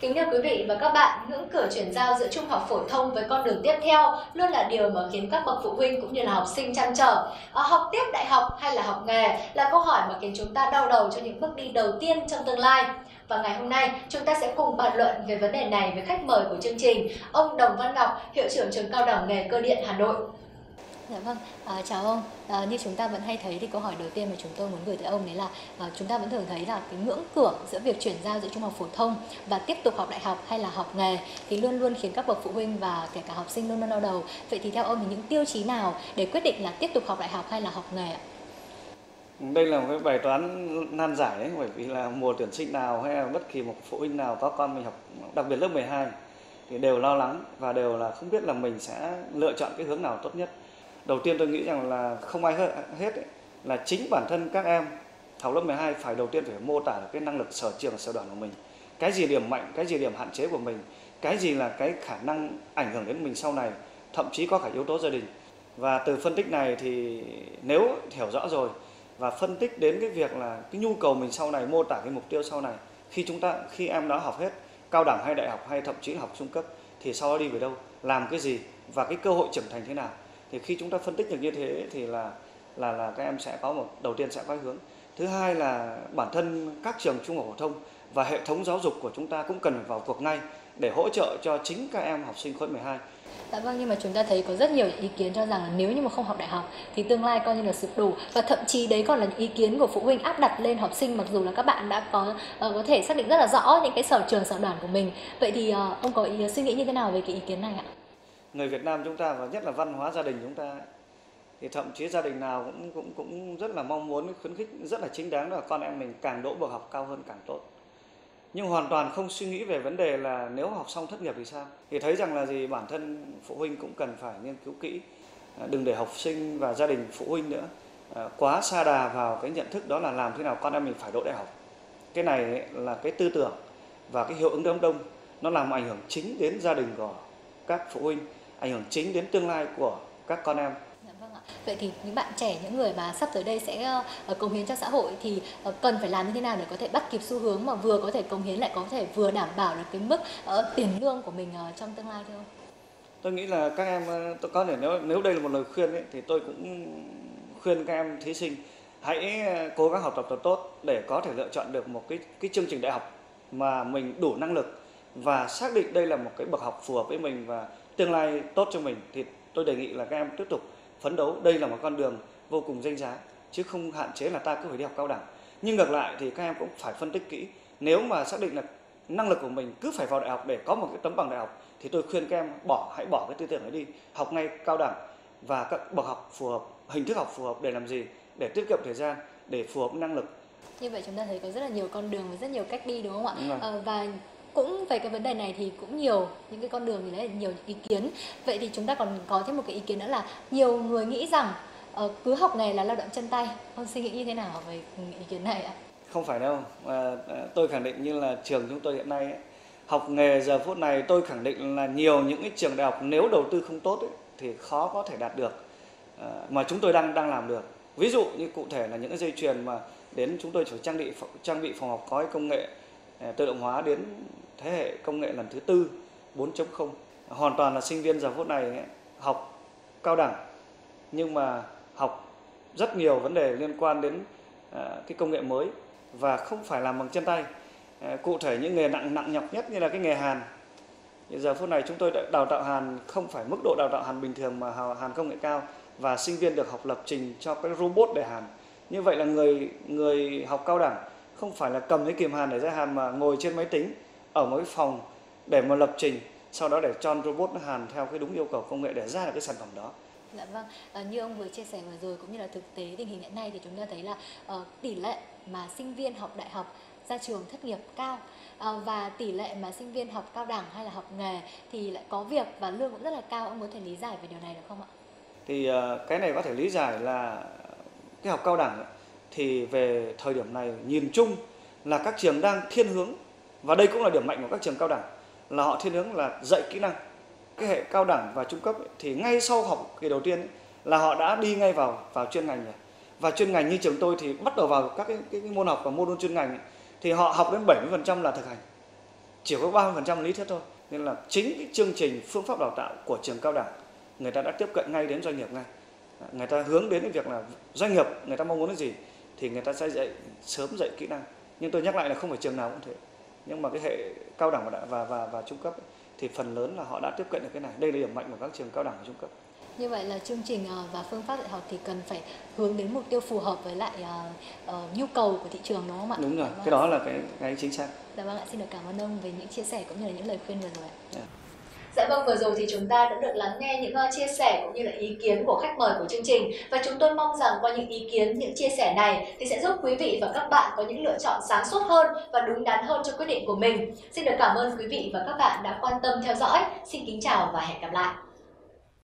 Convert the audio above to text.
Kính thưa quý vị và các bạn, ngưỡng cửa chuyển giao giữa trung học phổ thông với con đường tiếp theo luôn là điều mà khiến các bậc phụ huynh cũng như là học sinh chăn trở. À, học tiếp đại học hay là học nghề là câu hỏi mà khiến chúng ta đau đầu cho những bước đi đầu tiên trong tương lai. Và ngày hôm nay, chúng ta sẽ cùng bàn luận về vấn đề này với khách mời của chương trình, ông Đồng Văn Ngọc, hiệu trưởng trường cao đẳng nghề cơ điện Hà Nội. Dạ vâng, à, chào ông. À, như chúng ta vẫn hay thấy thì câu hỏi đầu tiên mà chúng tôi muốn gửi tới ông đấy là à, chúng ta vẫn thường thấy là cái ngưỡng cửa giữa việc chuyển giao giữa trung học phổ thông và tiếp tục học đại học hay là học nghề thì luôn luôn khiến các bậc phụ huynh và kể cả học sinh luôn luôn đau đầu. Vậy thì theo ông thì những tiêu chí nào để quyết định là tiếp tục học đại học hay là học nghề ạ? Đây là một cái bài toán nan giải đấy bởi vì là mùa tuyển sinh nào hay là bất kỳ một phụ huynh nào có con mình học đặc biệt lớp 12 thì đều lo lắng và đều là không biết là mình sẽ lựa chọn cái hướng nào tốt nhất đầu tiên tôi nghĩ rằng là không ai hết ấy, là chính bản thân các em học lớp 12 phải đầu tiên phải mô tả được cái năng lực sở trường sở đoản của mình. Cái gì điểm mạnh cái gì điểm hạn chế của mình cái gì là cái khả năng ảnh hưởng đến mình sau này thậm chí có cả yếu tố gia đình. Và từ phân tích này thì nếu hiểu rõ rồi và phân tích đến cái việc là cái nhu cầu mình sau này mô tả cái mục tiêu sau này khi chúng ta khi em đã học hết cao đẳng hay đại học hay thậm chí học trung cấp thì sau đó đi về đâu làm cái gì và cái cơ hội trưởng thành thế nào thì khi chúng ta phân tích được như thế thì là là là các em sẽ có một đầu tiên sẽ có hướng thứ hai là bản thân các trường trung học phổ thông và hệ thống giáo dục của chúng ta cũng cần vào cuộc ngay để hỗ trợ cho chính các em học sinh khối 12 Dạ vâng nhưng mà chúng ta thấy có rất nhiều ý kiến cho rằng là nếu như mà không học đại học thì tương lai coi như là sụp đổ và thậm chí đấy còn là những ý kiến của phụ huynh áp đặt lên học sinh mặc dù là các bạn đã có ờ, có thể xác định rất là rõ những cái sở trường sở đoàn của mình. Vậy thì ờ, ông có ý, ờ, suy nghĩ như thế nào về cái ý kiến này ạ? Người Việt Nam chúng ta và nhất là văn hóa gia đình chúng ta thì thậm chí gia đình nào cũng cũng cũng rất là mong muốn, khuyến khích, rất là chính đáng là con em mình càng đỗ bậc học cao hơn càng tốt. Nhưng hoàn toàn không suy nghĩ về vấn đề là nếu học xong thất nghiệp thì sao? Thì thấy rằng là gì? Bản thân phụ huynh cũng cần phải nghiên cứu kỹ. À, đừng để học sinh và gia đình phụ huynh nữa à, quá xa đà vào cái nhận thức đó là làm thế nào con em mình phải đỗ đại học. Cái này là cái tư tưởng và cái hiệu ứng đám đông, nó làm ảnh hưởng chính đến gia đình của các phụ huynh ảnh hưởng chính đến tương lai của các con em dạ vâng Vậy thì những bạn trẻ, những người mà sắp tới đây sẽ uh, cống hiến cho xã hội thì uh, cần phải làm như thế nào để có thể bắt kịp xu hướng mà vừa có thể cống hiến lại có thể vừa đảm bảo được cái mức tiền lương của mình trong tương lai thưa ông? Tôi nghĩ là các em tôi có thể nếu nếu đây là một lời khuyên ấy, thì tôi cũng khuyên các em thí sinh hãy cố gắng học tập thật tốt để có thể lựa chọn được một cái cái chương trình đại học mà mình đủ năng lực và xác định đây là một cái bậc học phù hợp với mình và tương lai tốt cho mình thì tôi đề nghị là các em tiếp tục phấn đấu. Đây là một con đường vô cùng danh giá chứ không hạn chế là ta cứ phải đi học cao đẳng. Nhưng ngược lại thì các em cũng phải phân tích kỹ. Nếu mà xác định là năng lực của mình cứ phải vào đại học để có một cái tấm bằng đại học thì tôi khuyên các em bỏ hãy bỏ cái tư tưởng ấy đi. Học ngay cao đẳng và các bậc học phù hợp hình thức học phù hợp để làm gì? Để tiết kiệm thời gian để phù hợp năng lực. Như vậy chúng ta thấy có rất là nhiều con đường và rất nhiều cách đi đúng không ạ? Đúng à, và cũng về cái vấn đề này thì cũng nhiều những cái con đường thì đấy là nhiều ý kiến. Vậy thì chúng ta còn có thêm một cái ý kiến nữa là nhiều người nghĩ rằng uh, cứ học nghề là lao động chân tay. Ông suy nghĩ như thế nào về ý kiến này ạ? Không phải đâu. À, tôi khẳng định như là trường chúng tôi hiện nay ấy, học nghề giờ phút này tôi khẳng định là nhiều những cái trường đại học nếu đầu tư không tốt ấy, thì khó có thể đạt được à, mà chúng tôi đang đang làm được. Ví dụ như cụ thể là những cái dây chuyền mà đến chúng tôi phải trang bị trang bị phòng học có công nghệ À, tự động hóa đến thế hệ công nghệ lần thứ tư 4.0 hoàn toàn là sinh viên giờ phút này, học cao đẳng, nhưng mà học rất nhiều vấn đề liên quan đến à, cái công nghệ mới và không phải làm bằng chân tay. À, cụ thể những nghề nặng nặng nhọc nhất như là cái nghề hàn. Giờ phút này chúng tôi đào tạo hàn không phải mức độ đào tạo hàn bình thường mà hàn công nghệ cao và sinh viên được học lập trình cho cái robot để hàn. Như vậy là người người học cao đẳng không phải là cầm cái kìm hàn để ra hàn mà ngồi trên máy tính ở một cái phòng để mà lập trình sau đó để cho robot nó hàn theo cái đúng yêu cầu công nghệ để ra được cái sản phẩm đó Dạ vâng, à, như ông vừa chia sẻ vừa rồi cũng như là thực tế tình hình hiện nay thì chúng ta thấy là uh, tỷ lệ mà sinh viên học đại học ra trường thất nghiệp cao uh, và tỷ lệ mà sinh viên học cao đẳng hay là học nghề thì lại có việc và lương cũng rất là cao. Ông có thể lý giải về điều này được không ạ? Thì uh, cái này có thể lý giải là cái học cao đẳng thì về thời điểm này nhìn chung là các trường đang thiên hướng và đây cũng là điểm mạnh của các trường cao đẳng là họ thiên hướng là dạy kỹ năng. Cái hệ cao đẳng và trung cấp ấy, thì ngay sau học kỳ đầu tiên ấy, là họ đã đi ngay vào vào chuyên ngành rồi. Và chuyên ngành như trường tôi thì bắt đầu vào các cái, cái, cái môn học và môn chuyên ngành ấy, thì họ học đến 70% là thực hành. Chỉ có 30% lý thuyết thôi. Nên là chính cái chương trình phương pháp đào tạo của trường cao đẳng người ta đã tiếp cận ngay đến doanh nghiệp ngay. Người ta hướng đến cái việc là doanh nghiệp người ta mong muốn cái gì? Thì người ta sẽ dạy sớm dạy kỹ năng nhưng tôi nhắc lại là không phải trường nào cũng thế nhưng mà cái hệ cao đẳng và và và, và trung cấp ấy, thì phần lớn là họ đã tiếp cận được cái này đây là điểm mạnh của các trường cao đẳng và trung cấp như vậy là chương trình ờ, và phương pháp dạy học thì cần phải hướng đến mục tiêu phù hợp với lại uh, uh, nhu cầu của thị trường đúng không ạ? Đúng rồi, vâng. cái đó là cái cái chính xác. Dạ vâng ạ, xin được cảm ơn ông về những chia sẻ cũng như là những lời khuyên vừa rồi ạ. Yeah. Dạ vâng, vừa rồi thì chúng ta đã được lắng nghe những ờ, chia sẻ cũng như là ý kiến của khách mời của chương trình và chúng tôi mong rằng qua những ý kiến, những chia sẻ này thì sẽ giúp quý vị và các bạn có những lựa chọn sáng suốt hơn và đúng đắn hơn cho quyết định của mình. Xin được cảm ơn quý vị và các bạn đã quan tâm theo dõi. Xin kính chào và hẹn gặp lại.